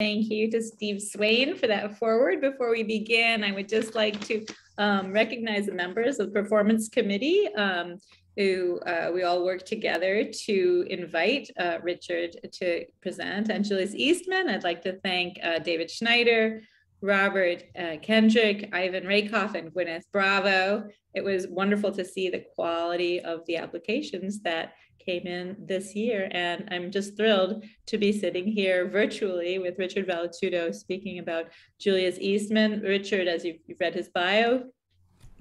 Thank you to Steve Swayne for that forward. Before we begin, I would just like to um, recognize the members of the Performance Committee um, who uh, we all work together to invite uh, Richard to present. And Julius Eastman, I'd like to thank uh, David Schneider, Robert uh, Kendrick, Ivan Raykoff, and Gwyneth Bravo. It was wonderful to see the quality of the applications that came in this year. And I'm just thrilled to be sitting here virtually with Richard Valitutto speaking about Julius Eastman. Richard, as you've read his bio,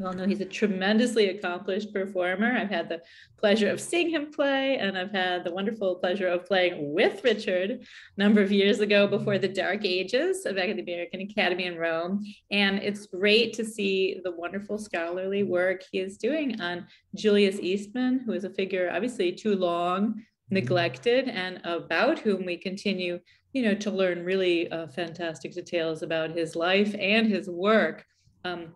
all know he's a tremendously accomplished performer. I've had the pleasure of seeing him play, and I've had the wonderful pleasure of playing with Richard a number of years ago before the dark ages back at the American Academy in Rome. And it's great to see the wonderful scholarly work he is doing on Julius Eastman, who is a figure obviously too long neglected and about whom we continue you know to learn really uh, fantastic details about his life and his work um,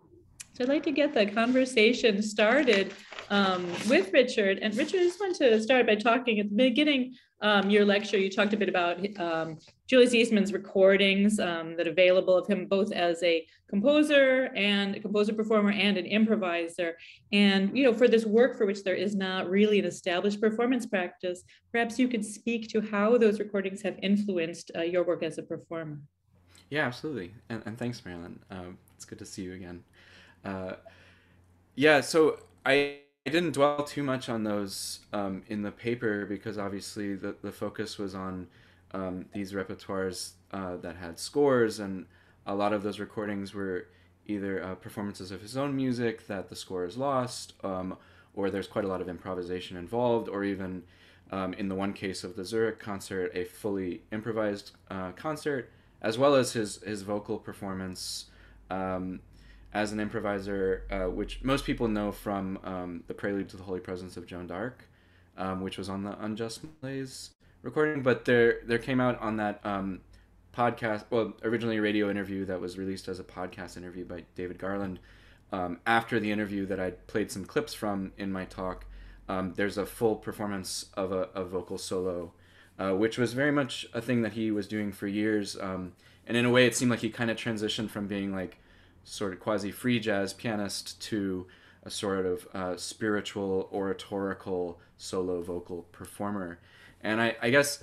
so I'd like to get the conversation started um, with Richard. And Richard, I just want to start by talking at the beginning, um, your lecture, you talked a bit about um, Julius Eastman's recordings um, that are available of him both as a composer and a composer performer and an improviser. And, you know, for this work for which there is not really an established performance practice, perhaps you could speak to how those recordings have influenced uh, your work as a performer. Yeah, absolutely. And, and thanks, Marilyn. Um, it's good to see you again. Uh, yeah, so I, I didn't dwell too much on those um, in the paper because obviously the, the focus was on um, these repertoires uh, that had scores, and a lot of those recordings were either uh, performances of his own music that the score is lost, um, or there's quite a lot of improvisation involved, or even um, in the one case of the Zurich concert, a fully improvised uh, concert, as well as his, his vocal performance. Um, as an improviser, uh, which most people know from um, the Prelude to the Holy Presence of Joan d'Arc, um, which was on the Unjust Malaise recording. But there, there came out on that um, podcast, well, originally a radio interview that was released as a podcast interview by David Garland. Um, after the interview that I played some clips from in my talk, um, there's a full performance of a, a vocal solo, uh, which was very much a thing that he was doing for years. Um, and in a way, it seemed like he kind of transitioned from being like sort of quasi free jazz pianist to a sort of uh, spiritual oratorical solo vocal performer. And I, I, guess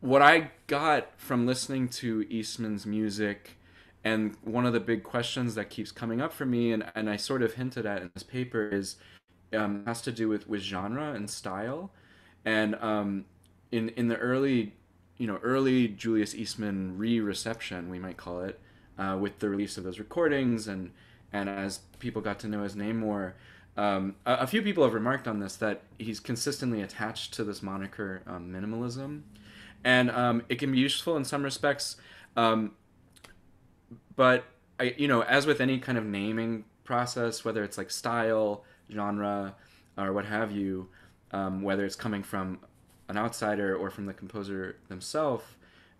what I got from listening to Eastman's music, and one of the big questions that keeps coming up for me, and, and I sort of hinted at in this paper, is um, has to do with, with genre and style. And um, in in the early, you know, early Julius Eastman re-reception, we might call it, uh, with the release of those recordings and and as people got to know his name more. Um, a, a, few people have remarked on this that he's consistently attached to this moniker um, minimalism, and um, it can be useful in some respects. Um, but I, you know, as with any kind of naming process, whether it's like style, genre, or what have you, um, whether it's coming from an outsider or from the composer themselves,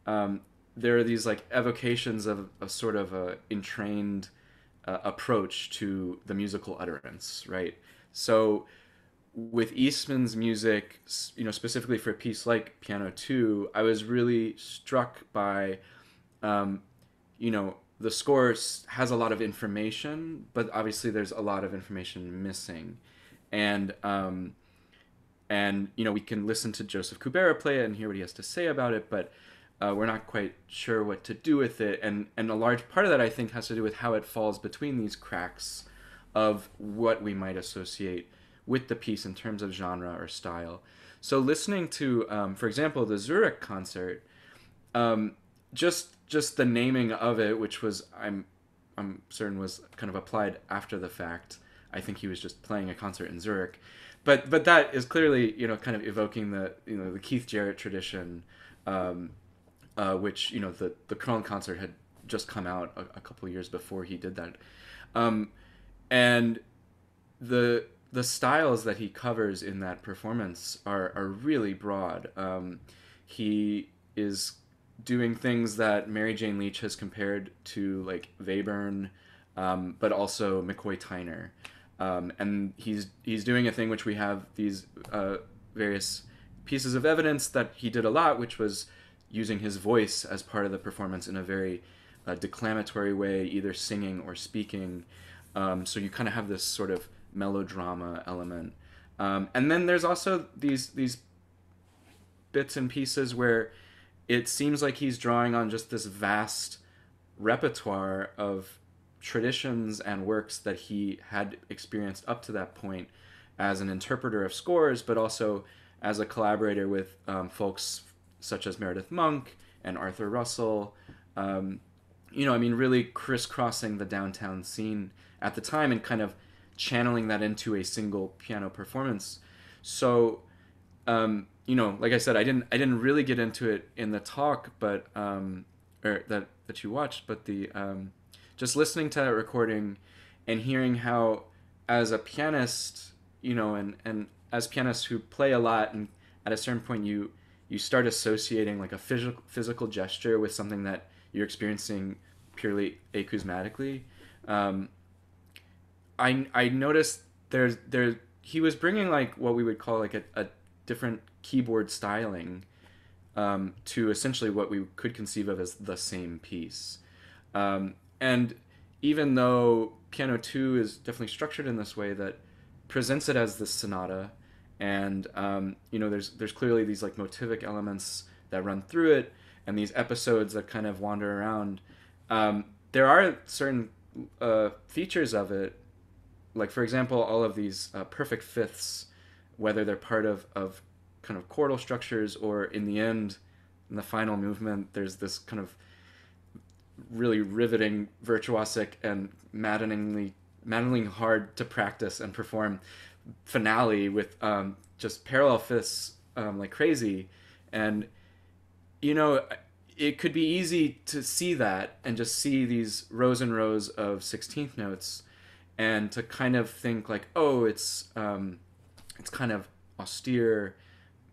um, there are these like evocations of, a sort of a entrained uh, approach to the musical utterance, right? So with Eastman's music, you know, specifically for a piece like Piano 2, I was really struck by, um, you know, the score has a lot of information, but obviously there's a lot of information missing. And, um, and you know, we can listen to Joseph Kubera play it and hear what he has to say about it, but uh, we're not quite sure what to do with it, and and a large part of that I think has to do with how it falls between these cracks of what we might associate with the piece in terms of genre or style. So listening to, um, for example, the Zurich concert, um, just just the naming of it, which was I'm I'm certain was kind of applied after the fact. I think he was just playing a concert in Zurich, but but that is clearly you know kind of evoking the you know the Keith Jarrett tradition. Um, uh, which you know the the Köln concert had just come out a, a couple years before he did that, um, and the the styles that he covers in that performance are are really broad. Um, he is doing things that Mary Jane Leach has compared to like Webern, um, but also McCoy Tyner. Um, and he's he's doing a thing which we have these uh, various pieces of evidence that he did a lot, which was using his voice as part of the performance in a very uh, declamatory way, either singing or speaking. Um, so you kind of have this sort of melodrama element. Um, and then there's also these these bits and pieces where it seems like he's drawing on just this vast repertoire of traditions and works that he had experienced up to that point as an interpreter of scores, but also as a collaborator with um, folks such as Meredith Monk and Arthur Russell. Um, you know, I mean, really crisscrossing the downtown scene at the time and kind of channeling that into a single piano performance. So, um, you know, like I said, I didn't I didn't really get into it in the talk, but um, or that that you watched, but the um, just listening to that recording and hearing how, as a pianist, you know, and and as pianists who play a lot, and at a certain point you you start associating like a physical physical gesture with something that you're experiencing purely acousmatically. Um, I I noticed there's there he was bringing like what we would call like a, a different keyboard styling um, to essentially what we could conceive of as the same piece. Um, and even though Piano 2 is definitely structured in this way that presents it as the sonata, and um, you know, there's there's clearly these like motivic elements that run through it, and these episodes that kind of wander around. Um, there are certain uh, features of it, like for example, all of these uh, perfect fifths, whether they're part of of kind of chordal structures or in the end in the final movement there's this kind of really riveting virtuosic and maddeningly maddeningly hard to practice and perform finale with um, just parallel fifths um, like crazy. And you know it could be easy to see that and just see these rows and rows of 16th notes and to kind of think like oh it's um, it's kind of austere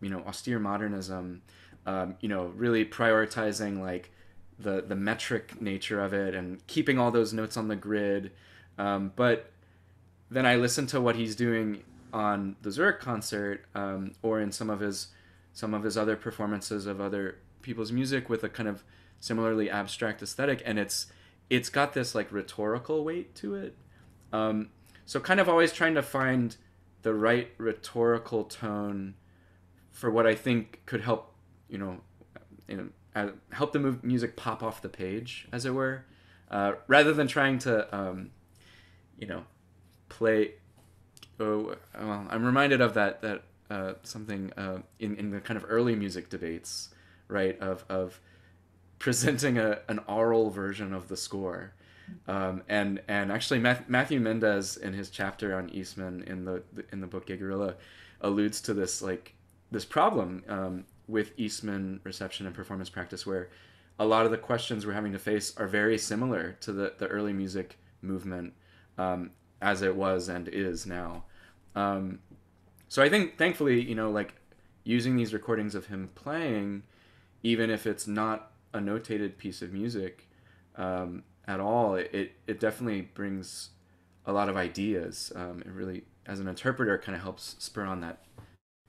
you know austere modernism um, you know really prioritizing like the the metric nature of it and keeping all those notes on the grid. Um, but then i listen to what he's doing on the zurich concert um, or in some of his some of his other performances of other people's music with a kind of similarly abstract aesthetic and it's it's got this like rhetorical weight to it. Um, so kind of always trying to find the right rhetorical tone for what I think could help, you know, uh, help the music pop off the page, as it were, uh, rather than trying to, um, you know, play. Oh, well, I'm reminded of that that uh, something uh, in in the kind of early music debates, right? Of of presenting a an oral version of the score. Um, and and actually Matthew Mendez in his chapter on Eastman in the in the book Gay Guerrilla alludes to this like this problem um, with Eastman reception and performance practice, where a lot of the questions we're having to face are very similar to the, the early music movement um, as it was and is now. Um, so I think, thankfully, you know, like using these recordings of him playing, even if it's not a notated piece of music um, at all, it, it definitely brings a lot of ideas. Um, it really, as an interpreter, kind of helps spur on that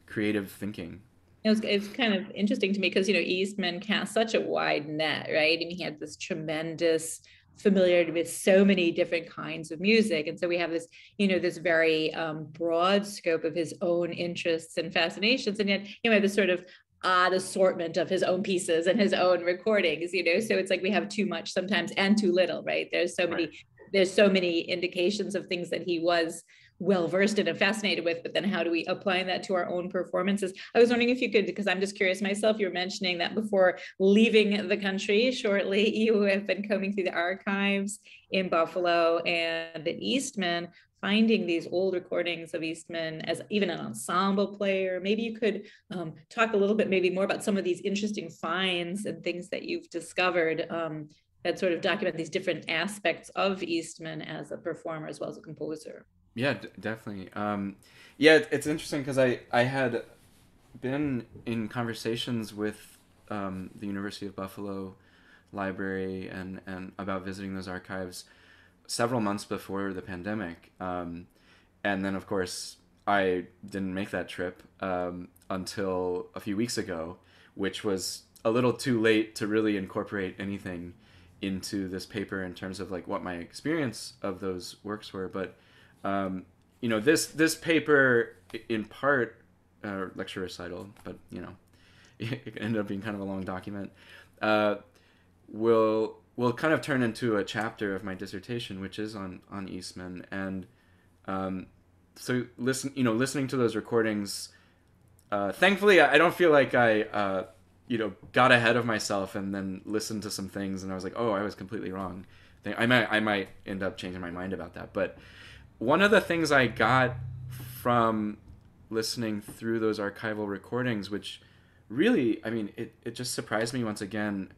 creative thinking. It was, it's kind of interesting to me because you know Eastman cast such a wide net, right? I mean, he had this tremendous familiarity with so many different kinds of music, and so we have this, you know, this very um, broad scope of his own interests and fascinations, and yet you know this sort of odd assortment of his own pieces and his own recordings, you know. So it's like we have too much sometimes and too little, right? There's so many, right. there's so many indications of things that he was well versed in and fascinated with, but then how do we apply that to our own performances? I was wondering if you could, because I'm just curious myself, you were mentioning that before leaving the country shortly, you have been combing through the archives in Buffalo and in Eastman, finding these old recordings of Eastman as even an ensemble player. Maybe you could um, talk a little bit, maybe more about some of these interesting finds and things that you've discovered um, that sort of document these different aspects of Eastman as a performer as well as a composer. Yeah, d- definitely. Um, yeah, it's interesting because I I had been in conversations with um, the University of Buffalo library and and about visiting those archives several months before the pandemic, um, and then of course I didn't make that trip um, until a few weeks ago, which was a little too late to really incorporate anything into this paper in terms of like what my experience of those works were. But um, you know, this this paper in part uh, lecture recital, but you know, it ended up being kind of a long document. Uh, will will kind of turn into a chapter of my dissertation, which is on on Eastman, and um, so listen, you know, listening to those recordings. Uh, thankfully, I don't feel like I, uh, you know, got ahead of myself and then listened to some things and I was like, oh, I was completely wrong. I might, I might end up changing my mind about that. But one of the things I got from listening through those archival recordings, which really, I mean, it, it just surprised me once again,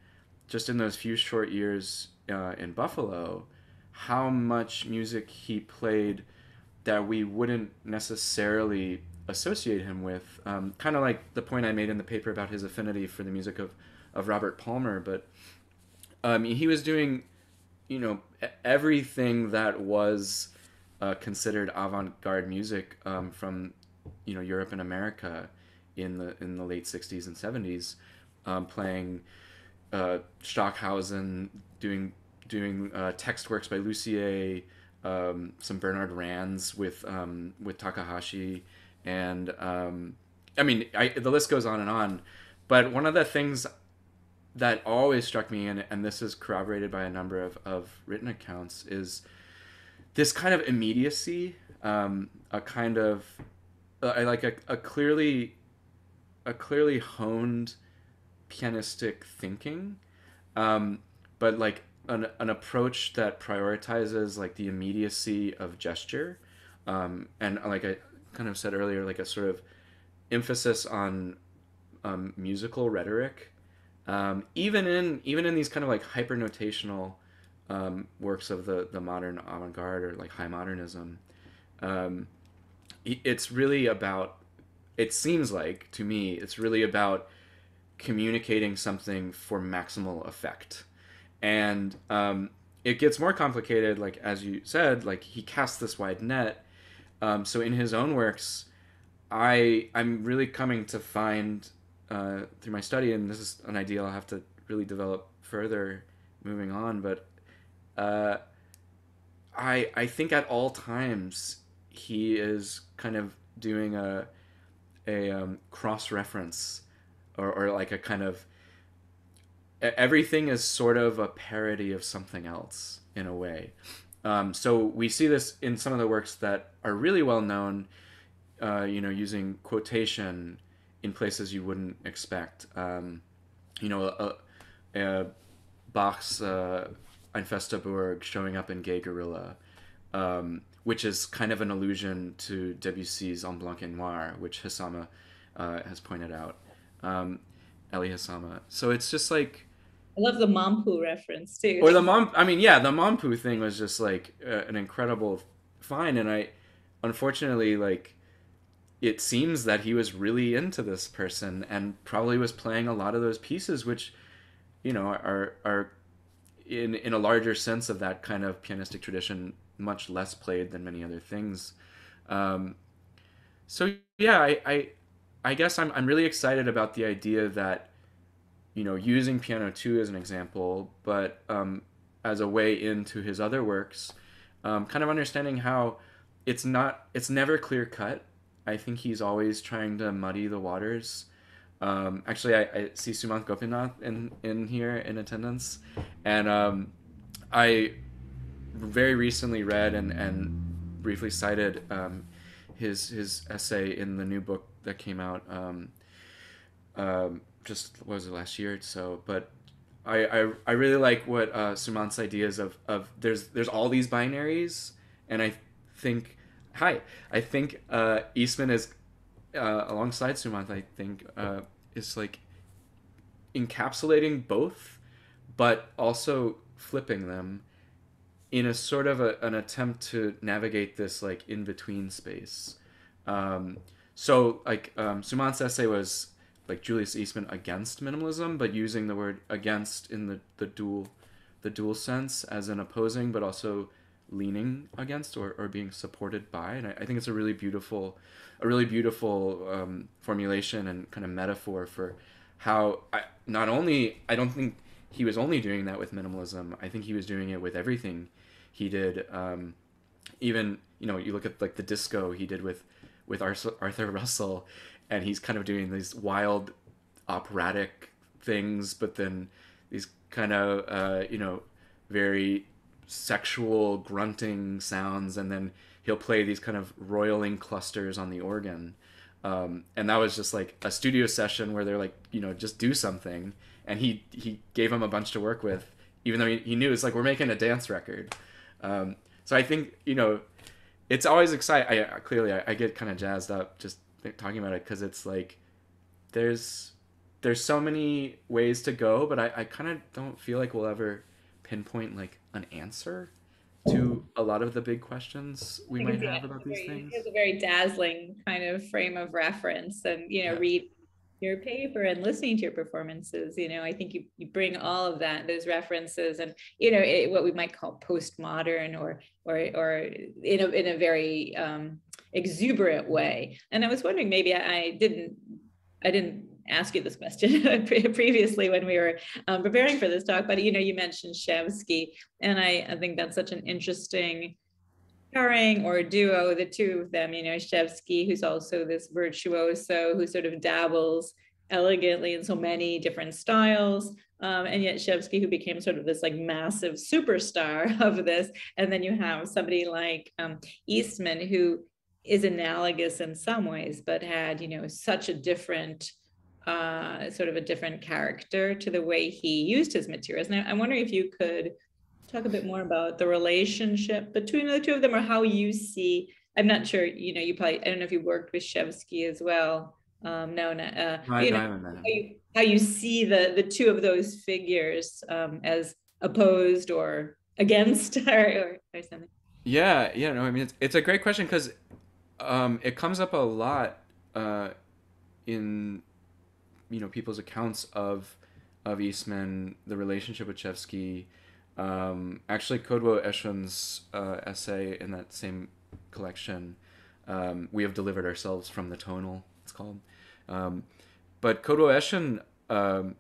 just in those few short years uh, in Buffalo, how much music he played that we wouldn't necessarily associate him with. Um, kind of like the point I made in the paper about his affinity for the music of, of Robert Palmer, but um, he was doing, you know, everything that was uh, considered avant-garde music um, from, you know, Europe and America in the in the late '60s and '70s, um, playing uh, Stockhausen, doing doing uh, text works by Lucier um, some Bernard Rands with um, with Takahashi, and um, I mean, I, the list goes on and on. But one of the things that always struck me, and, and this is corroborated by a number of, of written accounts, is this kind of immediacy, um, a kind of uh, like a, a clearly a clearly honed pianistic thinking, um, but like an, an approach that prioritizes like the immediacy of gesture. Um, and uh, like i kind of said earlier like a sort of emphasis on um, musical rhetoric. Um, even in even in these kind of like hyper notational um, works of the the modern avant-garde or like high modernism um, it's really about it seems like to me it's really about communicating something for maximal effect. And um, it gets more complicated like as you said like he casts this wide net um, so in his own works i i'm really coming to find uh, through my study and this is an idea i'll have to really develop further moving on but uh, i i think at all times he is kind of doing a a um, cross reference or, or like a kind of everything is sort of a parody of something else in a way. Um, so we see this in some of the works that are really well known, uh, you know, using quotation in places you wouldn't expect. Um, you know, a, a Bach's uh, Ein fester Burg showing up in Gay Guerrilla, um, which is kind of an allusion to Debussy's En Blanc et Noir, which Hisama uh, has pointed out. Um, Elie Hisama. So it's just like I love the Mompou reference too. Or the mom. I mean, yeah, the Mompou thing was just like uh, an incredible find, and I, unfortunately, like, it seems that he was really into this person and probably was playing a lot of those pieces, which, you know, are are in in a larger sense of that kind of pianistic tradition, much less played than many other things. Um, so yeah, I, I I guess I'm I'm really excited about the idea that you know, using Piano 2 as an example, but um, as a way into his other works, um, kind of understanding how it's not, it's never clear cut. I think he's always trying to muddy the waters. Um, actually, I, I, see Sumanth Gopinath in, in here in attendance, and um, I very recently read and, and briefly cited um, his his essay in the new book that came out um, um, just what was it last year so. But I, I, I really like what uh, Sumanth's ideas of, of there's there's all these binaries and I think hi I think uh, Eastman is uh, alongside Sumanth I think uh, is like encapsulating both but also flipping them in a sort of a, an attempt to navigate this like in between space um, so like um, essay was like Julius Eastman against minimalism, but using the word against in the, the dual the dual sense as an opposing, but also leaning against or, or being supported by. And I, I think it's a really beautiful, a really beautiful um, formulation and kind of metaphor for how I, not only I don't think he was only doing that with minimalism. I think he was doing it with everything he did. Um, even you know you look at like the disco he did with with Arthur Russell, and he's kind of doing these wild operatic things, but then these kind of uh, you know very sexual grunting sounds, and then he'll play these kind of roiling clusters on the organ. Um, and that was just like a studio session where they're like, you know, just do something. And he he gave him a bunch to work with, even though he, he knew it's like we're making a dance record. Um, so I think you know, it's always exciting. I clearly I, I get kind of jazzed up just talking about it because it's like there's there's so many ways to go, but I, I kind of don't feel like we'll ever pinpoint like an answer to a lot of the big questions we might have about these things. It's a very dazzling kind of frame of reference, and you know, yeah. read your paper and listening to your performances. You know, I think you you bring all of that, those references, and you know, it, what we might call postmodern, or or or in a in a very um, exuberant way. And I was wondering, maybe I, I didn't I didn't ask you this question previously when we were um, preparing for this talk, but you know, you mentioned Rzewski, and I, I think that's such an interesting pairing or duo, the two of them, you know, Rzewski, who's also this virtuoso who sort of dabbles elegantly in so many different styles. Um, and yet Rzewski, who became sort of this like massive superstar of this. And then you have somebody like um, Eastman, who is analogous in some ways, but had, you know, such a different uh, sort of a different character to the way he used his materials. And I, I'm wondering if you could talk a bit more about the relationship between the two of them or how you see, I'm not sure, you know, you probably, I don't know if you worked with Rzewski as well. Um, no, no, uh, you know, how, you, how you see the, the two of those figures um, as opposed or against or, or, or something. Yeah, yeah, no, I mean, it's, it's a great question because um, it comes up a lot uh, in you know people's accounts of of Eastman, the relationship with Rzewski. Um, actually, Kodwo Eshun's uh, essay in that same collection, um, "We Have Delivered Ourselves from the Tonal," it's called. Um, but Kodwo Eshun um,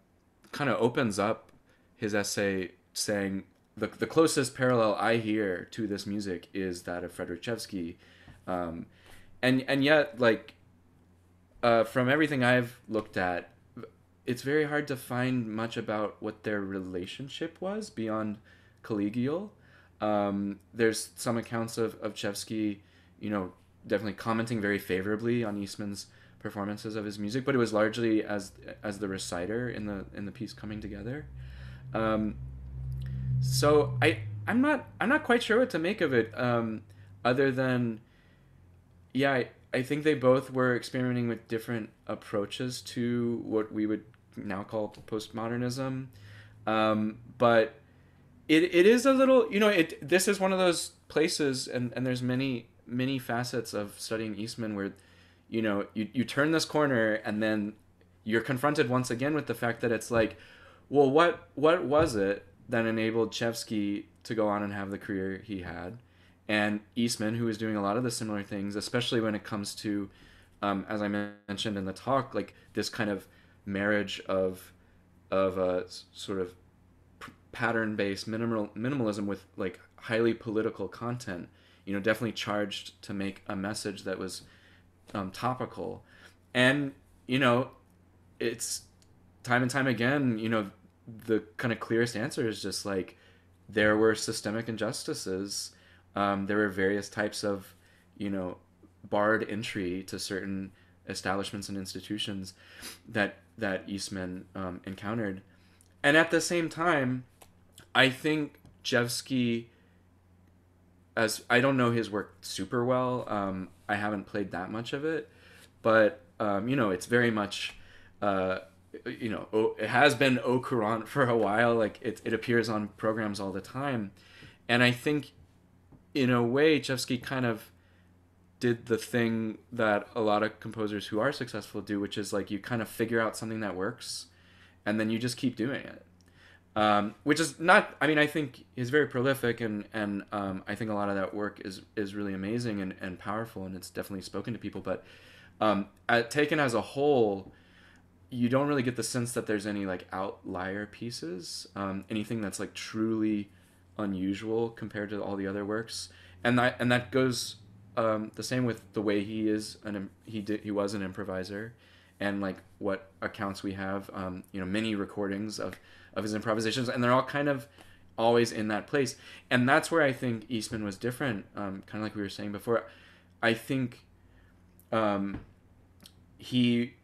kind of opens up his essay saying the the closest parallel I hear to this music is that of Frederic Rzewski. um, and and yet like uh, from everything I've looked at, it's very hard to find much about what their relationship was beyond collegial. Um, there's some accounts of, of Rzewski, you know, definitely commenting very favorably on Eastman's performances of his music, but it was largely as as the reciter in the in the piece coming together. Um, so I I'm not I'm not quite sure what to make of it, um, other than yeah I, I think they both were experimenting with different approaches to what we would now call postmodernism. Um, but it, it is a little, you know, it this is one of those places, and, and there's many many facets of studying Eastman where, you know, you, you turn this corner and then you're confronted once again with the fact that it's like, well, what what was it that enabled Rzewski to go on and have the career he had, and Eastman, who is doing a lot of the similar things, especially when it comes to, um, as I mentioned in the talk, like this kind of marriage of of a sort of pattern based minimal minimalism with like highly political content you know definitely charged to make a message that was um, topical. And you know it's time and time again you know the kind of clearest answer is just like there were systemic injustices um, there were various types of you know barred entry to certain establishments and institutions that that Eastman um, encountered, and at the same time, I think Rzewski, as I don't know his work super well, um, I haven't played that much of it, but um, you know it's very much. Uh, you know, it has been au courant for a while. Like it, it appears on programs all the time, and I think, in a way, Rzewski kind of did the thing that a lot of composers who are successful do, which is like you kind of figure out something that works, and then you just keep doing it. Um, which is not. I mean, I think he's very prolific, and and um, I think a lot of that work is is really amazing and, and powerful, and it's definitely spoken to people. But um, at, taken as a whole, you don't really get the sense that there's any like outlier pieces, um, anything that's like truly unusual compared to all the other works, and that and that goes um, the same with the way he is an he did he was an improviser, and like what accounts we have, um, you know, many recordings of of his improvisations, and they're all kind of always in that place, and that's where I think Eastman was different, um, kind of like we were saying before. I think um, he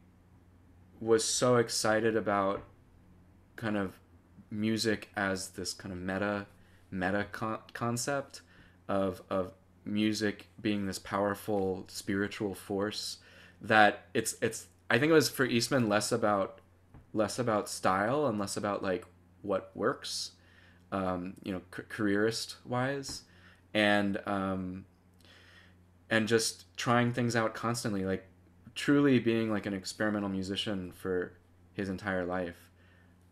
was so excited about kind of music as this kind of meta meta con- concept of of music being this powerful spiritual force that it's it's I think it was for Eastman less about less about style and less about like what works um, you know c- careerist wise and um, and just trying things out constantly like truly being like an experimental musician for his entire life.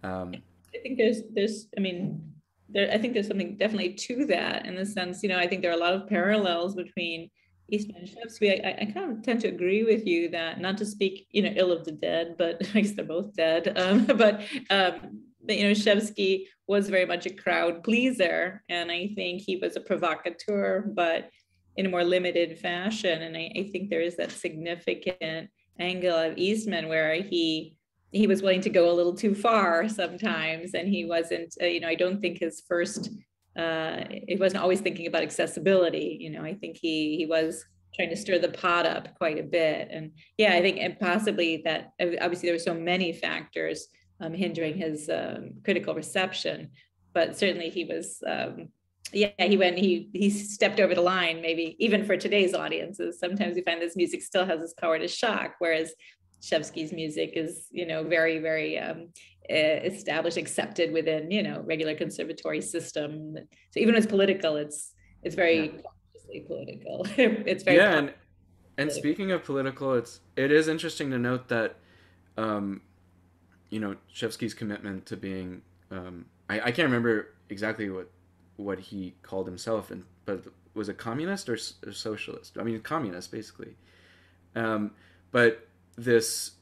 Um, I think there's there's I mean there, I think there's something definitely to that in the sense, you know, I think there are a lot of parallels between Eastman and Rzewski. I, I kind of tend to agree with you that not to speak, you know, ill of the dead, but I guess they're both dead. Um, but, um, but, you know, Rzewski was very much a crowd pleaser. And I think he was a provocateur, but in a more limited fashion. And I, I think there is that significant angle of Eastman where he he was willing to go a little too far sometimes and he wasn't uh, you know i don't think his first uh he wasn't always thinking about accessibility you know i think he he was trying to stir the pot up quite a bit. And yeah i think and possibly that obviously there were so many factors um, hindering his um, critical reception but certainly he was um, yeah he went he he stepped over the line maybe even for today's audiences. Sometimes we find this music still has this power to shock whereas Rzewski's music is, you know, very, very um, established, accepted within, you know, regular conservatory system. So even as political, it's it's very yeah. political. it's very yeah. And, and speaking of political, it's it is interesting to note that, um, you know, Rzewski's commitment to being, um, I, I can't remember exactly what what he called himself, and but was a communist or, or socialist? I mean, communist basically. Um, but this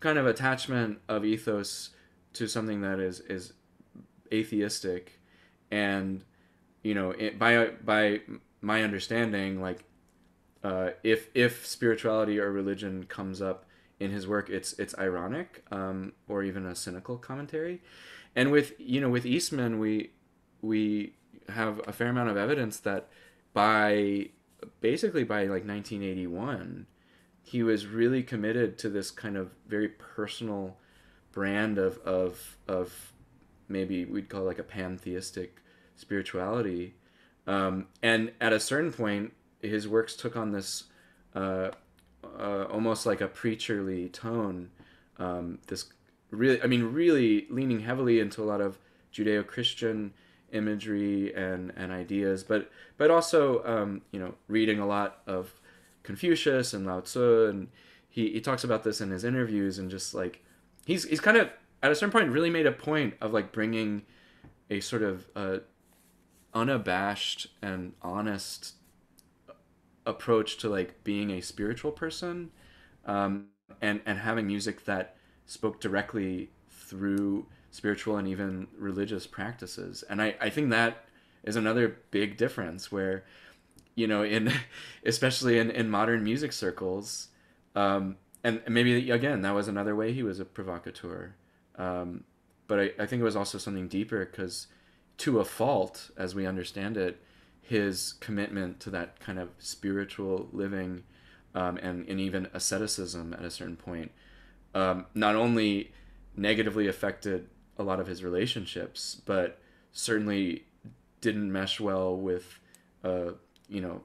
kind of attachment of ethos to something that is is atheistic and you know it, by by my understanding like uh, if if spirituality or religion comes up in his work it's it's ironic um, or even a cynical commentary. And with you know with eastman we we have a fair amount of evidence that by basically by like 1981 he was really committed to this kind of very personal brand of of of maybe we'd call like a pantheistic spirituality. Um, and at a certain point his works took on this uh, uh, almost like a preacherly tone. Um, this really i mean really leaning heavily into a lot of judeo-christian imagery and and ideas but but also um, you know reading a lot of Confucius and Lao Tzu, and he, he talks about this in his interviews, and just like he's he's kind of at a certain point really made a point of like bringing a sort of uh, unabashed and honest approach to like being a spiritual person, um, and and having music that spoke directly through spiritual and even religious practices, and I I think that is another big difference where you know, in especially in, in modern music circles. Um, and maybe again, that was another way he was a provocateur. Um, but I, I think it was also something deeper because, to a fault, as we understand it, his commitment to that kind of spiritual living um, and, and even asceticism at a certain point um, not only negatively affected a lot of his relationships, but certainly didn't mesh well with uh, you know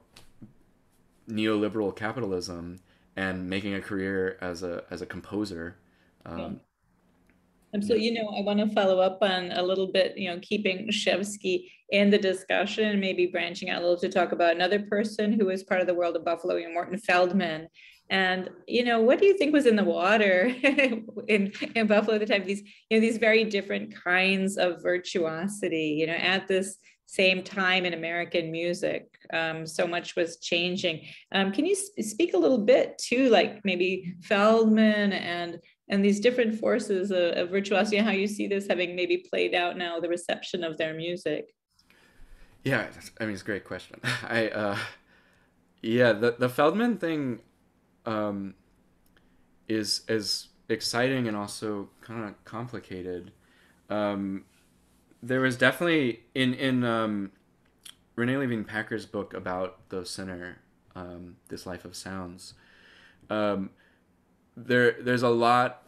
neoliberal capitalism and making a career as a as a composer. Um. Absolutely. You know, I want to follow up on a little bit, you know, keeping Rzewski in the discussion, maybe branching out a little to talk about another person who is part of the world of Buffalo, you Morton Feldman. And you know, what do you think was in the water in, in Buffalo at the time? These, you know, these very different kinds of virtuosity, you know, at this same time in American music. Um, so much was changing. Um, can you speak a little bit to like maybe Feldman and and these different forces of, of virtuosity and how you see this having maybe played out now, the reception of their music? Yeah, I mean, it's a great question. I, uh, yeah, the, the Feldman thing um, is, is exciting and also kind of complicated. Um, there was definitely in, in um, Renee Levine Packer's book about the center, um, This Life of Sounds, um, there there's a lot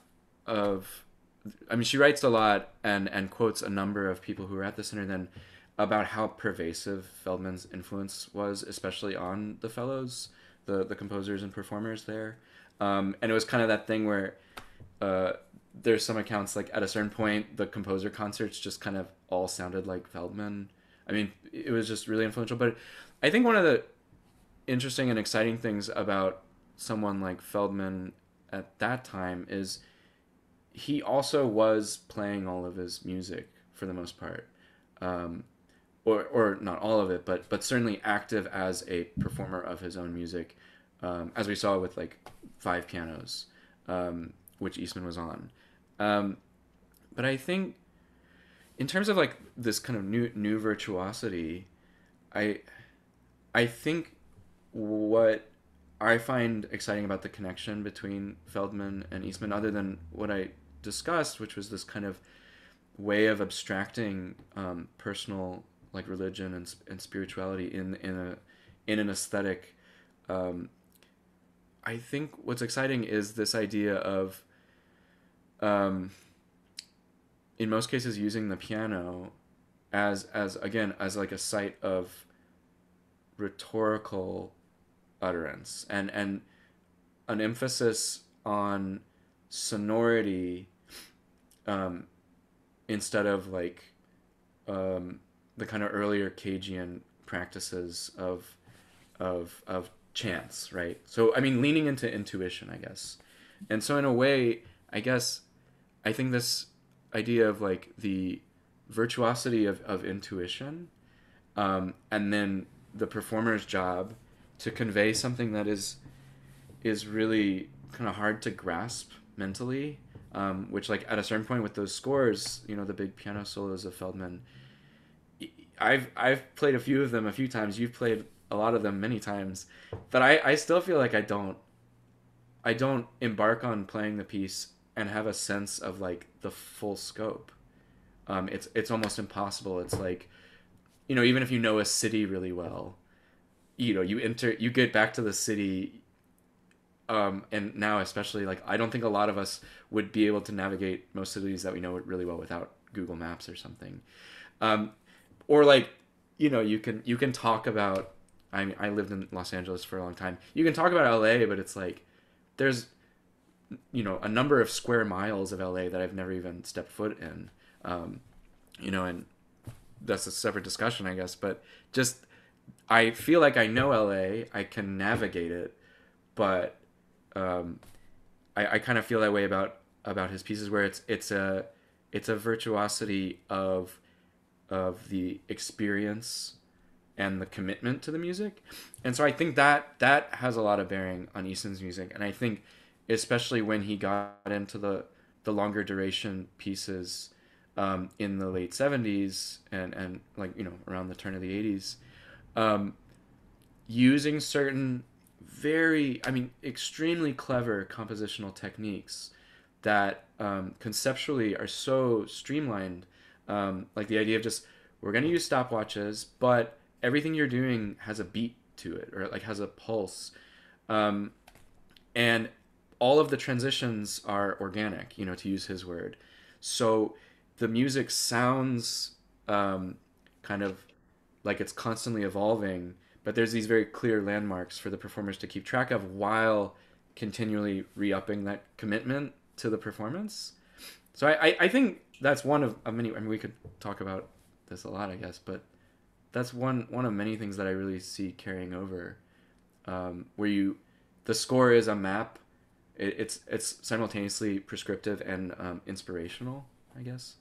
of I mean she writes a lot and and quotes a number of people who were at the center then about how pervasive Feldman's influence was, especially on the fellows, the the composers and performers there. Um, and it was kind of that thing where uh, there's some accounts like at a certain point the composer concerts just kind of all sounded like Feldman. I mean, it was just really influential. But I think one of the interesting and exciting things about someone like Feldman at that time is he also was playing all of his music for the most part. Um, or, or not all of it, but but certainly active as a performer of his own music, um, as we saw with like five pianos, um, which Eastman was on. Um, but I think, in terms of like this kind of new new virtuosity, I I think what I find exciting about the connection between Feldman and Eastman, other than what I discussed, which was this kind of way of abstracting um, personal like religion and, and spirituality in in a in an aesthetic. Um, I think what's exciting is this idea of, um, in most cases, using the piano as as again as like a site of rhetorical utterance and and an emphasis on sonority um, instead of like um, the kind of earlier Cagean practices of of of chance, right? So I mean, leaning into intuition, I guess. And so in a way, I guess I think this idea of like the virtuosity of, of intuition um, and then the performer's job to convey something that is is really kind of hard to grasp mentally um, which like at a certain point with those scores you know the big piano solos of feldman i've i've played a few of them a few times. You've played a lot of them many times. But i i still feel like i don't i don't embark on playing the piece and have a sense of like the full scope. Um, it's it's almost impossible. It's like you know even if you know a city really well you know you enter you get back to the city um, and now especially like i don't think a lot of us would be able to navigate most cities that we know really well without google maps or something. Um, or like you know you can you can talk about i mean i lived in los angeles for a long time. You can talk about la but it's like there's you know a number of square miles of la that i've never even stepped foot in um, you know and that's a separate discussion i guess but just I feel like I know LA. I can navigate it, but um, I, I kind of feel that way about about his pieces, where it's it's a it's a virtuosity of of the experience and the commitment to the music, and so I think that that has a lot of bearing on Eastman's music, and I think especially when he got into the the longer duration pieces um, in the late 70s and and like you know around the turn of the 80s um, using certain very, I mean, extremely clever compositional techniques that um, conceptually are so streamlined. Um, like the idea of just, we're going to use stopwatches, but everything you're doing has a beat to it or like has a pulse. Um, and all of the transitions are organic, you know, to use his word. So the music sounds um, kind of like it's constantly evolving but there's these very clear landmarks for the performers to keep track of while continually re-upping that commitment to the performance so i, I, think that's one of, of many i mean we could talk about this a lot i guess but that's one one of many things that i really see carrying over um, where you the score is a map. It, it's it's simultaneously prescriptive and um, inspirational, I guess.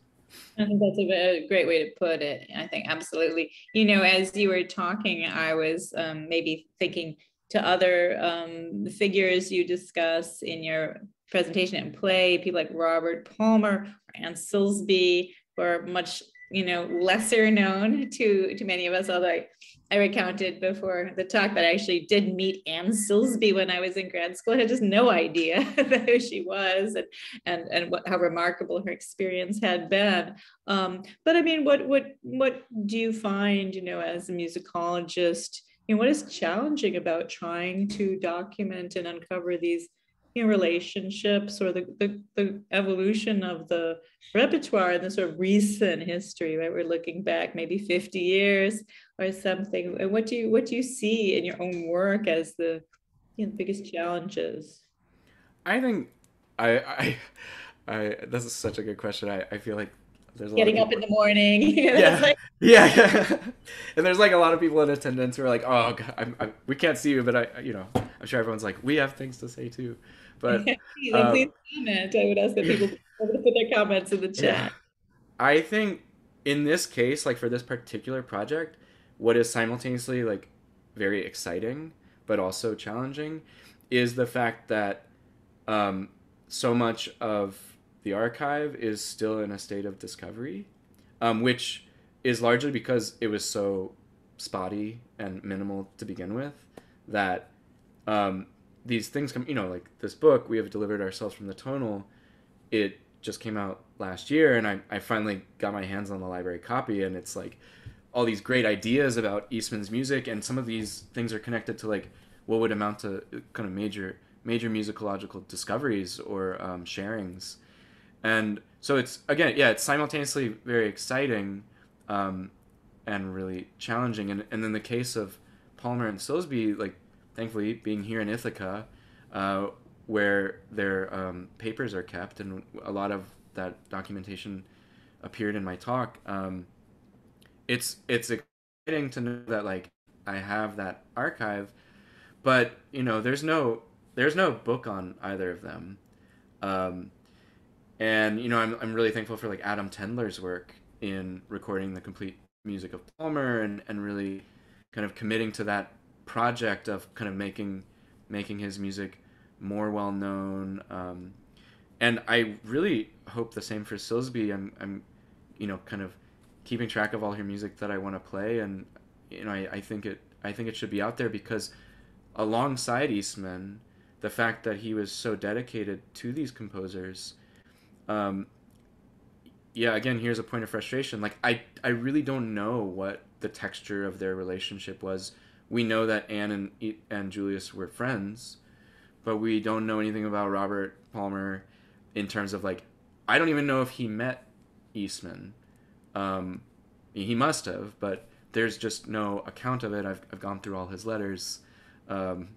I think that's a, great way to put it. I think absolutely. You know, as you were talking, I was um, maybe thinking to other um, figures you discuss in your presentation and play, people like Robert Palmer or Anne Silsbee, who are much you know lesser known to to many of us. Although I, I recounted before the talk that I actually did meet Anne Silsbee when I was in grad school. I had just no idea who she was and and and what, how remarkable her experience had been. Um, but I mean, what what what do you find, you know, as a musicologist? You know, what is challenging about trying to document and uncover these you know, relationships or the, the, the evolution of the repertoire in the sort of recent history, right? We're looking back maybe 50 years or something. And what do you what do you see in your own work as the you know, biggest challenges? I think I I I this is such a good question. I, I feel like there's getting up in the morning. yeah, like... yeah, yeah. and there's like a lot of people in attendance who are like, "Oh, God, I'm, I'm, we can't see you," but I, you know, I'm sure everyone's like, "We have things to say too." But please, um, please comment. I would ask that people put their comments in the chat. Yeah. I think in this case, like for this particular project, what is simultaneously like very exciting but also challenging is the fact that um, so much of the archive is still in a state of discovery, um, which is largely because it was so spotty and minimal to begin with that um, these things come, you know, like this book, We Have Delivered Ourselves from the Tonal, it just came out last year, and I, I finally got my hands on the library copy, and it's like all these great ideas about Eastman's music, and some of these things are connected to like what would amount to kind of major major musicological discoveries or um, sharings, and so it's again, yeah, it's simultaneously very exciting um, and really challenging, and and in the case of Palmer and Silsbee, like thankfully, being here in Ithaca, uh, where their um, papers are kept, and a lot of that documentation appeared in my talk. Um, it's it's exciting to know that like I have that archive, but you know, there's no there's no book on either of them, um, and you know, I'm I'm really thankful for like Adam Tendler's work in recording the complete music of Palmer and and really kind of committing to that project of kind of making making his music more well known. Um, and I really hope the same for Silsbee. I'm, I'm, you know, kind of keeping track of all her music that I want to play, and you know, I, I think it, I think it should be out there because alongside Eastman, the fact that he was so dedicated to these composers, um, yeah, again, here's a point of frustration. Like I, I really don't know what the texture of their relationship was we know that Anne and and Julius were friends, but we don't know anything about Robert Palmer in terms of like I don't even know if he met Eastman. Um, he must have, but there's just no account of it. I've I've gone through all his letters, um,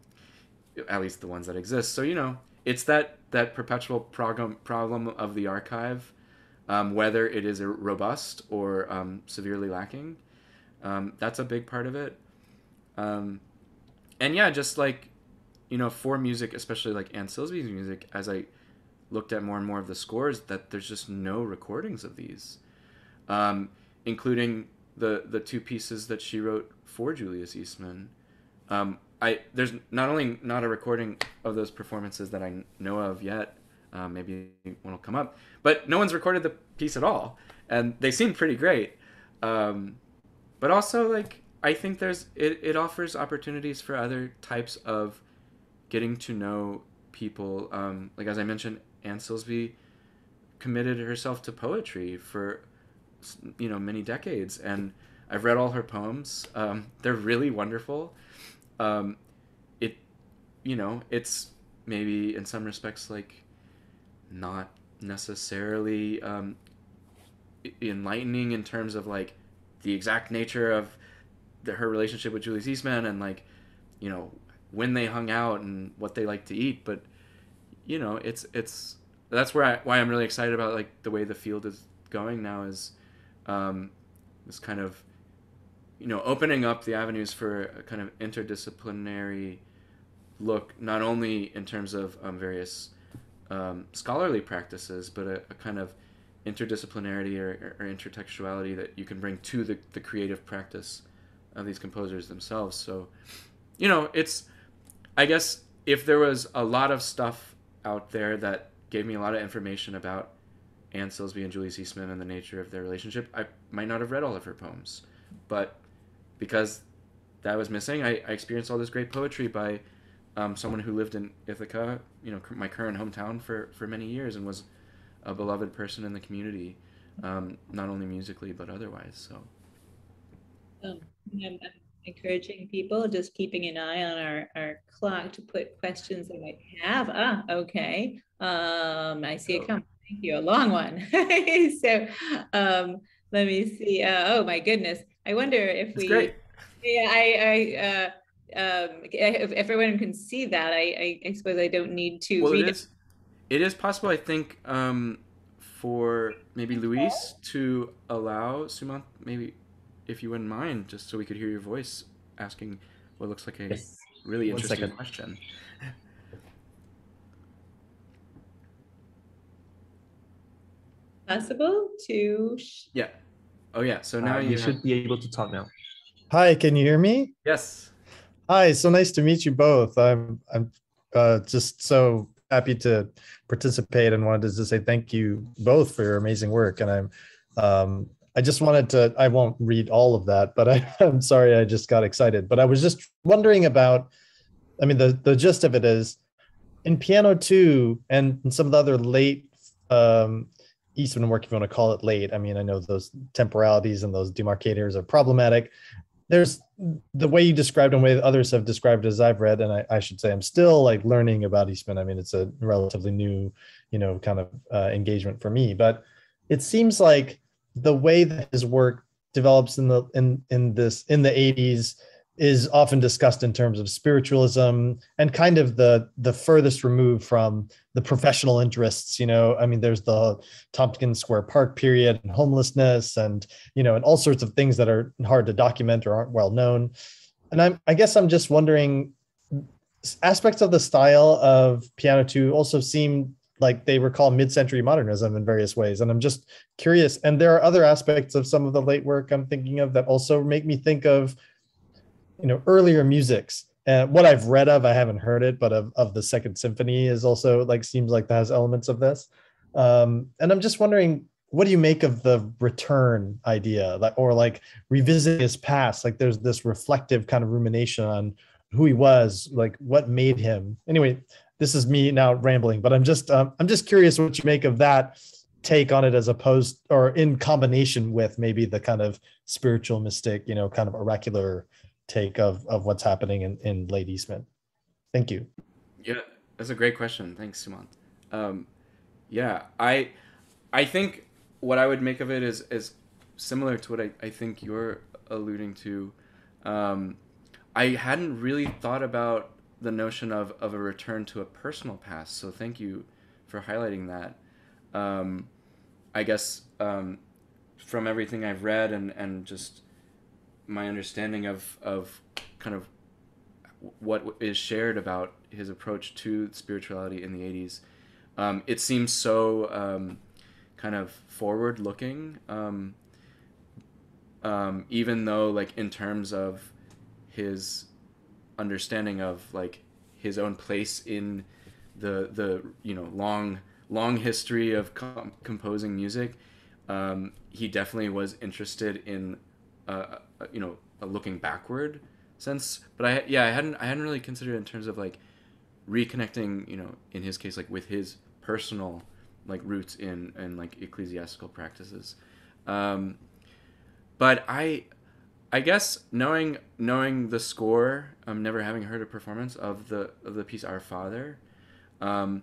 at least the ones that exist. So you know, it's that that perpetual problem problem of the archive, um, whether it is robust or um, severely lacking. Um, that's a big part of it. Um, and yeah, just like you know, for music, especially like Anne Silsbee's music, as I looked at more and more of the scores, that there's just no recordings of these, um, including the the two pieces that she wrote for Julius Eastman. Um, I there's not only not a recording of those performances that I know of yet. Uh, maybe one will come up, but no one's recorded the piece at all, and they seem pretty great. Um, but also like I think there's it, it offers opportunities for other types of getting to know people. Um, like as I mentioned, Anne Silsbee committed herself to poetry for you know many decades, and I've read all her poems. Um, they're really wonderful. Um, it you know it's maybe in some respects like not necessarily um, enlightening in terms of like the exact nature of the, her relationship with Julie Eastman and like, you know, when they hung out and what they like to eat. But, you know, it's it's that's where I, why I'm really excited about like the way the field is going now is um, this kind of you know opening up the avenues for a kind of interdisciplinary look not only in terms of um, various um, scholarly practices, but a, a, kind of interdisciplinarity or, or, intertextuality that you can bring to the, the creative practice of these composers themselves. So, you know, it's, I guess, if there was a lot of stuff out there that gave me a lot of information about Anne Silsbee and Julius Eastman and the nature of their relationship, I might not have read all of her poems. But because that was missing, I, I experienced all this great poetry by um, someone who lived in Ithaca, you know, my current hometown for, for many years and was a beloved person in the community, um, not only musically but otherwise. So, um, I'm, encouraging people, just keeping an eye on our, our clock to put questions they might have. Ah, okay. Um, I see it coming. Thank you. A long one. so, um, let me see. Uh, oh my goodness. I wonder if That's we. Great. Yeah, I, I. Uh, um, if everyone can see that, I, I, suppose I don't need to well, read it. Is, it is possible, I think, um, for maybe Luis to allow Sumanth, maybe if you wouldn't mind, just so we could hear your voice asking what looks like a yes. really interesting question. Possible to. Yeah. Oh yeah. So now uh, you, you should be able to talk now. Hi, can you hear me? Yes. Hi, so nice to meet you both. I'm I'm uh, just so happy to participate and wanted to just say thank you both for your amazing work. And I'm um, I just wanted to I won't read all of that, but I, I'm sorry I just got excited. But I was just wondering about I mean the the gist of it is in piano two and some of the other late um, Eastman work, if you want to call it late. I mean, I know those temporalities and those demarcators are problematic, there's the way you described and way others have described as I've read, and I, I, should say I'm still like learning about Eastman. I mean, it's a relatively new, you know, kind of uh, engagement for me, but it seems like the way that his work develops in the in in this in the 80s is often discussed in terms of spiritualism and kind of the the furthest removed from the professional interests you know? I mean there's the tompkins square park period and homelessness and you know and all sorts of things that are hard to document or aren't well known. And i'm i guess i'm just wondering aspects of the style of piano 2 also seem like they recall mid-century modernism in various ways and i'm just curious and there are other aspects of some of the late work i'm thinking of that also make me think of you know earlier musics and what I've read of, I haven't heard it, but of, of the Second Symphony is also like seems like that has elements of this. Um, and I'm just wondering, what do you make of the return idea, like or like revisit his past? Like there's this reflective kind of rumination on who he was, like what made him. Anyway, this is me now rambling, but I'm just um, I'm just curious what you make of that take on it as opposed or in combination with maybe the kind of spiritual mystic, you know, kind of oracular take of of what's happening in in Late Eastman. Thank you. Yeah, that's a great question. Thanks, Sumanth. Um, yeah, I I think what I would make of it is is similar to what I, I think you're alluding to. Um, I hadn't really thought about the notion of, of a return to a personal past, so thank you for highlighting that. Um, I guess um, from everything I've read and, and just my understanding of of kind of what is shared about his approach to spirituality in the 80s um, it seems so um, kind of forward looking um, um, even though like in terms of his understanding of like his own place in the the you know long long history of com- composing music um, he definitely was interested in uh, you know a looking backward sense. But i yeah i hadn't i hadn't really considered in terms of like reconnecting you know in his case like with his personal like roots in in like ecclesiastical practices. Um but i i guess knowing knowing the score um never having heard a performance of the of the piece our father um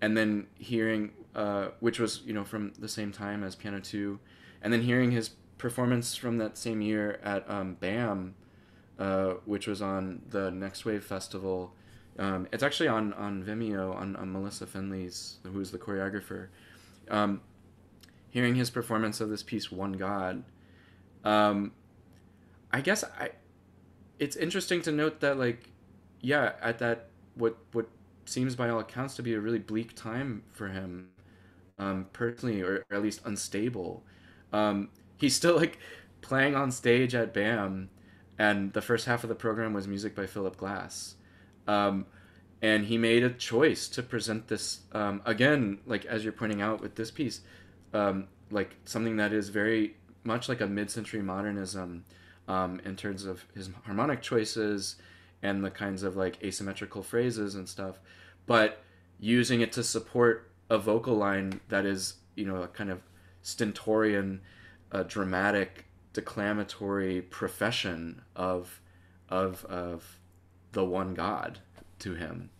and then hearing uh which was you know from the same time as piano 2 and then hearing his performance from that same year at um, BAM, uh, which was on the Next Wave Festival. Um, it's actually on, on Vimeo on, on Molissa Fenley's, who's the choreographer. Um, hearing his performance of this piece, One God, um, I guess I, it's interesting to note that like, yeah, at that what what seems by all accounts to be a really bleak time for him um, personally, or, or, at least unstable. Um, he's still like playing on stage at BAM, and the first half of the program was music by Philip Glass. Um, and he made a choice to present this um, again, like as you're pointing out with this piece, um, like something that is very much like a mid-century modernism um, in terms of his harmonic choices and the kinds of like asymmetrical phrases and stuff, but using it to support a vocal line that is you know a kind of stentorian, uh, dramatic, declamatory profession of of of the one God to him.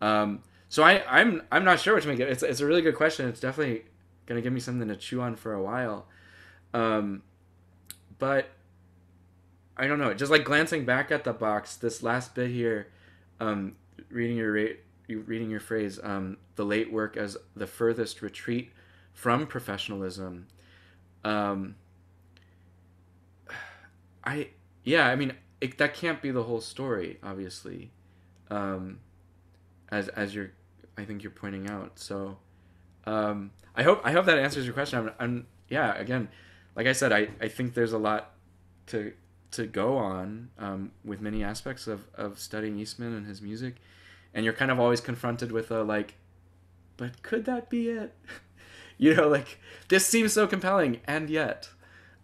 Um, so I, I'm I'm not sure which make it. It's it's a really good question. It's definitely gonna give me something to chew on for a while. Um, but I don't know. Just like glancing back at the box, this last bit here, um, reading your rate, reading your phrase, um, the late work as the furthest retreat from professionalism. Um, I yeah, I mean it, that can't be the whole story, obviously. Um, as as you're, I think you're pointing out. So, um, I hope I hope that answers your question. I'm, I'm yeah. Again, like I said, I, I think there's a lot to to go on um, with many aspects of, of studying Eastman and his music, and you're kind of always confronted with a like, but could that be it? you know, like this seems so compelling, and yet.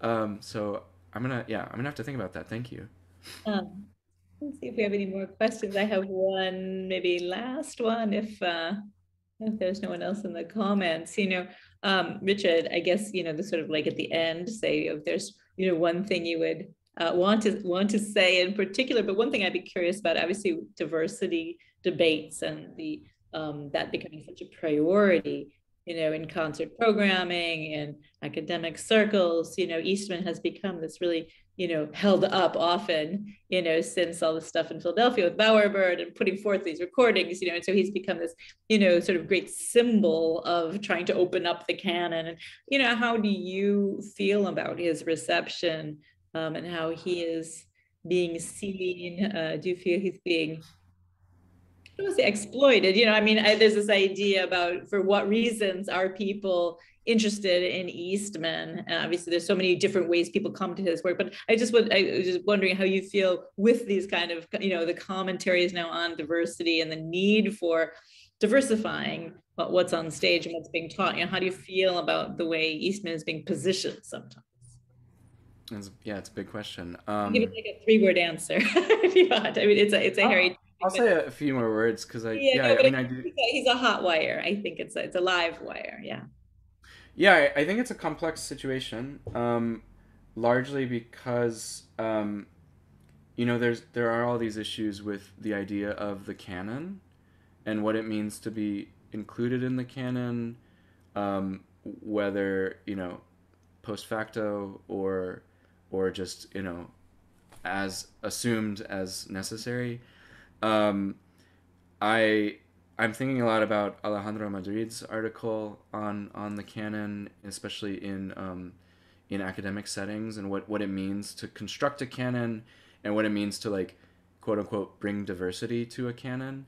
Um, so I'm gonna yeah, I'm gonna have to think about that. Thank you. Um, let's see if we have any more questions. I have one, maybe last one, if uh, if there's no one else in the comments. You know, um, Richard, I guess you know the sort of like at the end, say if there's you know one thing you would uh, want to want to say in particular, but one thing I'd be curious about, obviously, diversity debates and the um, that becoming such a priority you know, in concert programming and academic circles, you know, Eastman has become this really you know, held up often, you know, since all the stuff in Philadelphia with Bowerbird and putting forth these recordings, you know, and so he's become this, you know, sort of great symbol of trying to open up the canon. And, you know, how do you feel about his reception um, and how he is being seen? Uh, do you feel he's being I exploited, you know, I mean, I, there's this idea about for what reasons are people interested in Eastman. And obviously, there's so many different ways people come to his work. But I just would, I was just wondering how you feel with these kind of, you know, the commentaries now on diversity and the need for diversifying what's on stage and what's being taught. You know, how do you feel about the way Eastman is being positioned sometimes? It's, yeah, it's a big question. Um, Give it like a three-word answer if you want. I mean, it's a it's a I'll, hairy. I'll say a few more words because I yeah, yeah no, I mean I do. He's a hot wire. I think it's a, it's a live wire. Yeah. Yeah, I, think it's a complex situation, um, largely because um, you know there's there are all these issues with the idea of the canon and what it means to be included in the canon, um, whether you know post facto or or just you know as assumed as necessary. Um, I I'm thinking a lot about Alejandro Madrid's article on on the canon, especially in um, in academic settings, and what what it means to construct a canon, and what it means to like quote unquote bring diversity to a canon.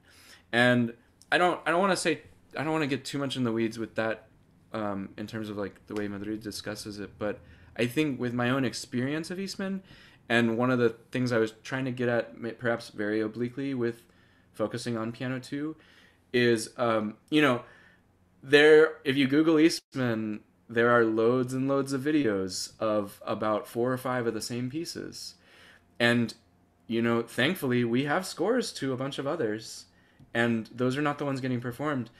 And I don't I don't want to say I don't want to get too much in the weeds with that um, in terms of like the way Madrid discusses it, but I think with my own experience of Eastman, and one of the things I was trying to get at, perhaps very obliquely, with focusing on piano two is um, you know there if you google eastman there are loads and loads of videos of about four or five of the same pieces. And you know thankfully we have scores to a bunch of others and those are not the ones getting performed.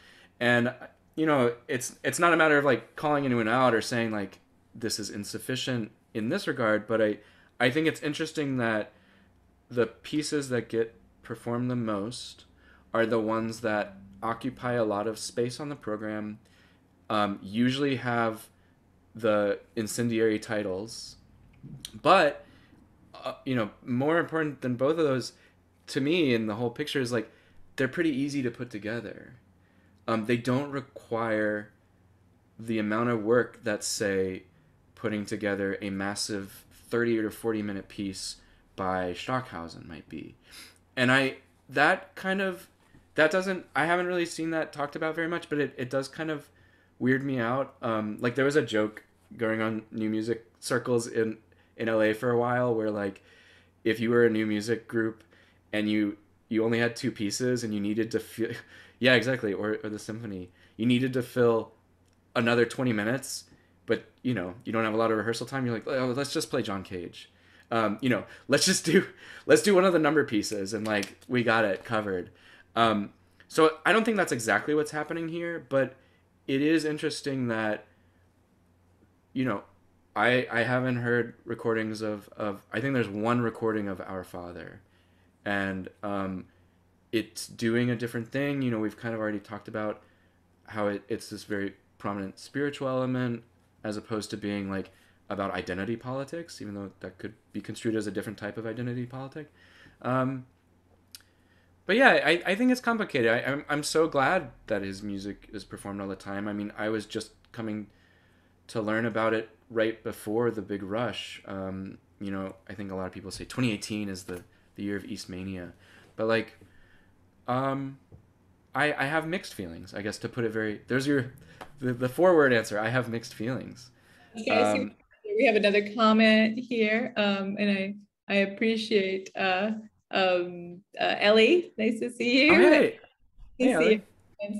And you know it's it's not a matter of like calling anyone out or saying like this is insufficient in this regard but i i think it's interesting that the pieces that get performed the most are the ones that occupy a lot of space on the program, um, usually have the incendiary titles, but uh, you know, more important than both of those, to me, in the whole picture is like they're pretty easy to put together. Um, they don't require the amount of work that say putting together a massive 30 or 40 minute piece by Stockhausen might be. And I that kind of that doesn't I haven't really seen that talked about very much, but it, it does kind of weird me out. Um, like there was a joke going on new music circles in in LA for a while where like if you were a new music group and you you only had two pieces and you needed to feel yeah exactly or, or the symphony you needed to fill another 20 minutes but you know you don't have a lot of rehearsal time you're like oh, let's just play john cage. Um, you know let's just do let's do one of the number pieces and like we got it covered. Um, so i don't think that's exactly what's happening here but it is interesting that you know i i haven't heard recordings of of i think there's one recording of our father. And um, it's doing a different thing. You know we've kind of already talked about how it, it's this very prominent spiritual element as opposed to being like about identity politics even though that could be construed as a different type of identity politic. Um, but yeah I, I think it's complicated. I, I'm, I'm so glad that his music is performed all the time. I mean i was just coming to learn about it right before the big rush. Um, you know i think a lot of people say 2018 is the, the year of eastmania but like um, I, I have mixed feelings, I guess to put it very there's your the, the forward answer. I have mixed feelings. Um, we have another comment here. Um, and I I appreciate uh um uh, Ellie. Nice to see you. Oh, hey. hey, Ellie.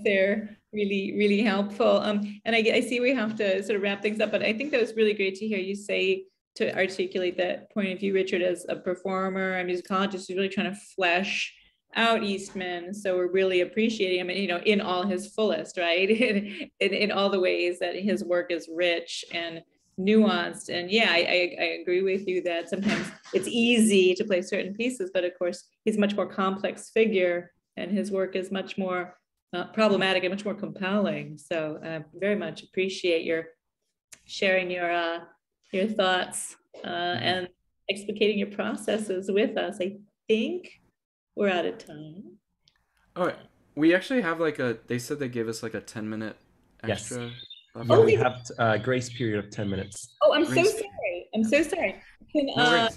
They're really, really helpful. Um, and I, I see we have to sort of wrap things up, but I think that was really great to hear you say to articulate that point of view, Richard, as a performer, a musicologist who's really trying to flesh out Eastman. So we're really appreciating him, and you know, in all his fullest, right? in, in, in all the ways that his work is rich and nuanced. And yeah, I, I, I, agree with you that sometimes it's easy to play certain pieces, but of course he's much more complex figure and his work is much more uh, problematic and much more compelling. So I uh, very much appreciate your sharing your uh, your thoughts uh, and explicating your processes with us. I think we're out of time. Oh, we actually have like a. They said they gave us like a ten minute extra. Yes. Oh, we have a grace period of ten minutes. Oh, I'm grace. so sorry. I'm so sorry. Can, uh,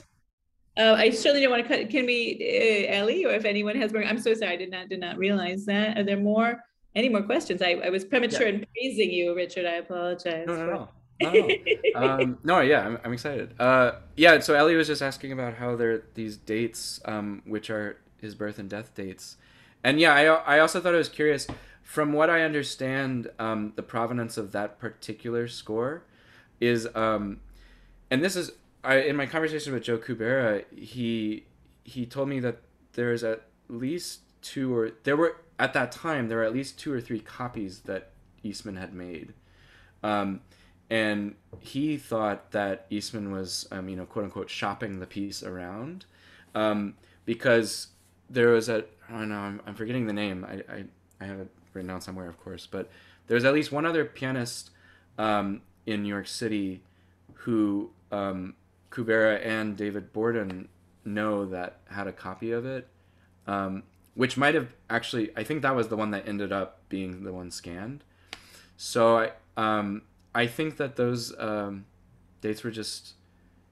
uh, I certainly don't want to cut. Can we, uh, Ellie, or if anyone has more? I'm so sorry. I did not did not realize that. Are there more? Any more questions? I, I was premature yeah. in praising you, Richard. I apologize. No, no, no. no. um, no, yeah, I'm, I'm excited. Uh, yeah, so Ellie was just asking about how there are these dates, um, which are his birth and death dates. And yeah, I, I also thought it was curious. From what I understand, um, the provenance of that particular score is, um, and this is I, in my conversation with Joe Kubera, he he told me that there's at least two or there were at that time there were at least two or three copies that Eastman had made, um, and he thought that Eastman was um, you know quote unquote shopping the piece around, um, because there was a I don't know I'm, I'm forgetting the name. I, I I have it written down somewhere of course but there's at least one other pianist um, in New York City who um, Kubera and David Borden know that had a copy of it um, which might have actually I think that was the one that ended up being the one scanned. So I um, I think that those um, dates were just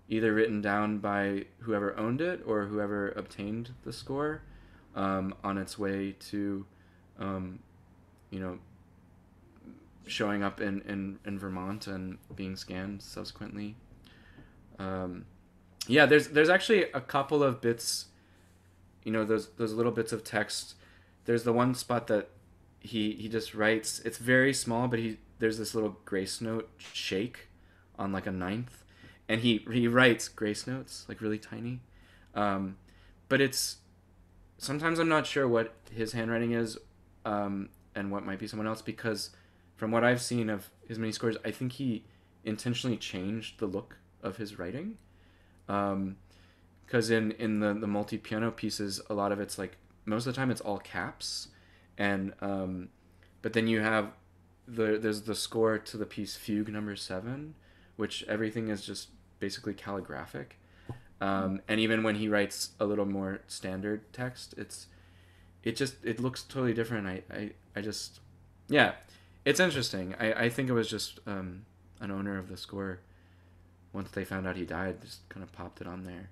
either written down by whoever owned it or whoever obtained the score um, on its way to, um, you know, showing up in, in, in Vermont and being scanned subsequently. Um, yeah, there's there's actually a couple of bits, you know, those those little bits of text. There's the one spot that he he just writes. It's very small, but he there's this little grace note shake on like a ninth, and he he writes grace notes like really tiny, um, but it's sometimes I'm not sure what his handwriting is, um, and what might be someone else because from what I've seen of his mini scores, I think he intentionally changed the look of his writing. Um, because in in the the multi piano pieces, a lot of it's like most of the time it's all caps, and um, but then you have the there's the score to the piece Fugue Number Seven, which everything is just basically calligraphic um, and even when he writes a little more standard text it's it just it looks totally different. I i, I just yeah it's interesting. I i think it was just um, an owner of the score once they found out he died just kind of popped it on there.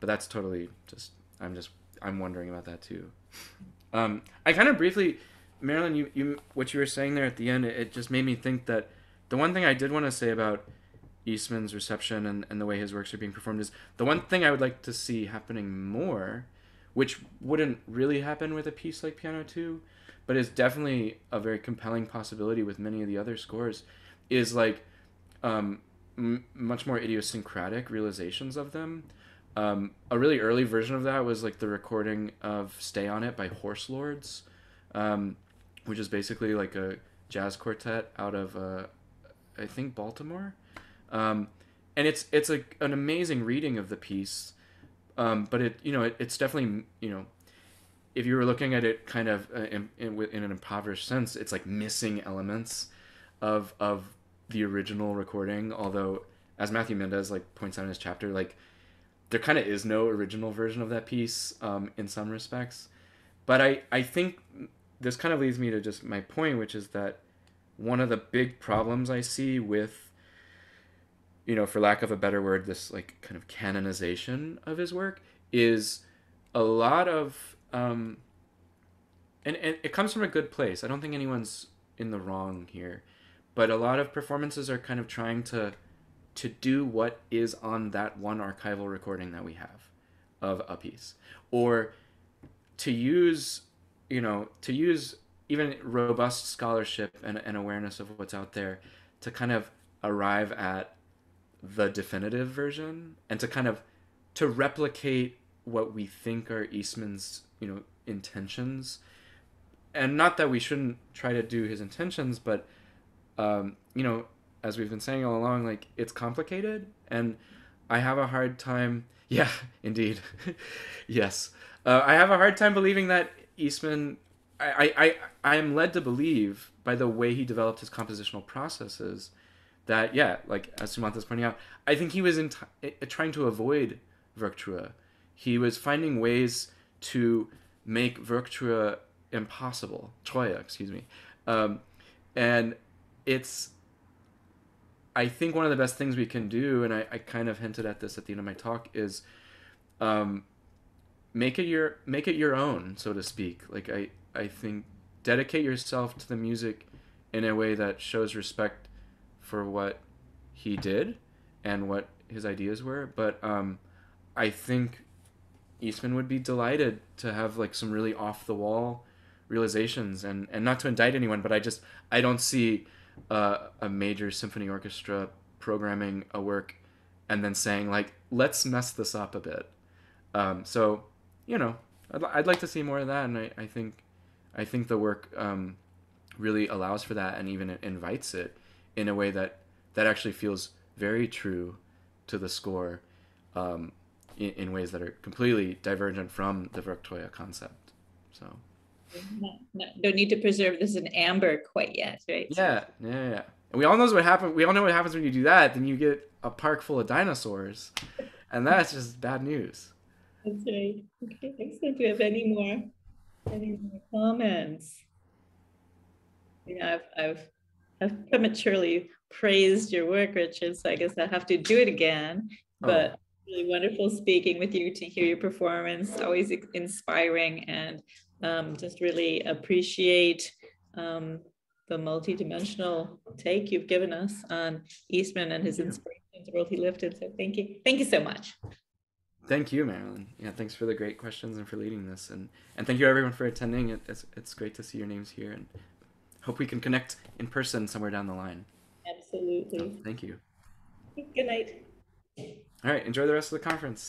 But that's totally just i'm just I'm wondering about that too. Um, I kind of briefly, Marilyn, you, you what you were saying there at the end, it, it just made me think that the one thing I did want to say about Eastman's reception and, and the way his works are being performed is the one thing I would like to see happening more, which wouldn't really happen with a piece like Piano 2, but is definitely a very compelling possibility with many of the other scores, is like um, m- much more idiosyncratic realizations of them. Um, a really early version of that was like the recording of "Stay on It" by Horse Lords, um, which is basically like a jazz quartet out of uh, I think Baltimore, um, and it's it's a, an amazing reading of the piece, um, but it you know it, it's definitely you know if you were looking at it kind of uh, in, in, in an impoverished sense, it's like missing elements of of the original recording. Although, as Matthew Mendez like points out in his chapter, like there kind of is no original version of that piece um, in some respects. But I I think this kind of leads me to just my point, which is that one of the big problems I see with you know, for lack of a better word, this like kind of canonization of his work is a lot of um, and, and it comes from a good place. I don't think anyone's in the wrong here, but a lot of performances are kind of trying to to do what is on that one archival recording that we have of a piece, or to use you know to use even robust scholarship and, and awareness of what's out there to kind of arrive at the definitive version and to kind of to replicate what we think are Eastman's you know intentions. And not that we shouldn't try to do his intentions but um, you know as we've been saying all along like it's complicated and i have a hard time yeah indeed. Yes. Uh, i have a hard time believing that eastman I, I i am led to believe by the way he developed his compositional processes that yeah like as Sumanth's pointing out i think he was in t- trying to avoid Werktrue he was finding ways to make Werktrue impossible. Treue, excuse me. Um, and it's, I think one of the best things we can do, and I, I kind of hinted at this at the end of my talk, is um, make it your make it your own, so to speak. Like I, I think dedicate yourself to the music in a way that shows respect for what he did and what his ideas were. But um, I think Eastman would be delighted to have like some really off the wall realizations and and not to indict anyone, but I just I don't see uh, a major symphony orchestra programming a work and then saying like let's mess this up a bit. Um, so you know I'd, I'd like to see more of that, and I, I think I think the work um, really allows for that and even invites it in a way that that actually feels very true to the score. Um, in, in ways that are completely divergent from the Werktreu concept. So don't need to preserve this in amber quite yet, right? Yeah, yeah, yeah. And we all knows what happens. We all know what happens when you do that. Then you get a park full of dinosaurs, and that's just bad news. That's right. Okay, excellent. Do you have any more any more comments? Yeah, I've I've I've prematurely praised your work, Richard. So I guess I have to do it again. Oh. But really wonderful speaking with you to hear your performance, always inspiring, and um, just really appreciate um, the multidimensional take you've given us on Eastman and his inspiration, the world he lived in. So thank you. Thank you so much. Thank you, Marilyn. Yeah, thanks for the great questions and for leading this, and and thank you everyone for attending. It, it's it's great to see your names here, and hope we can connect in person somewhere down the line. Absolutely. So, thank you. Good night. All right, enjoy the rest of the conference.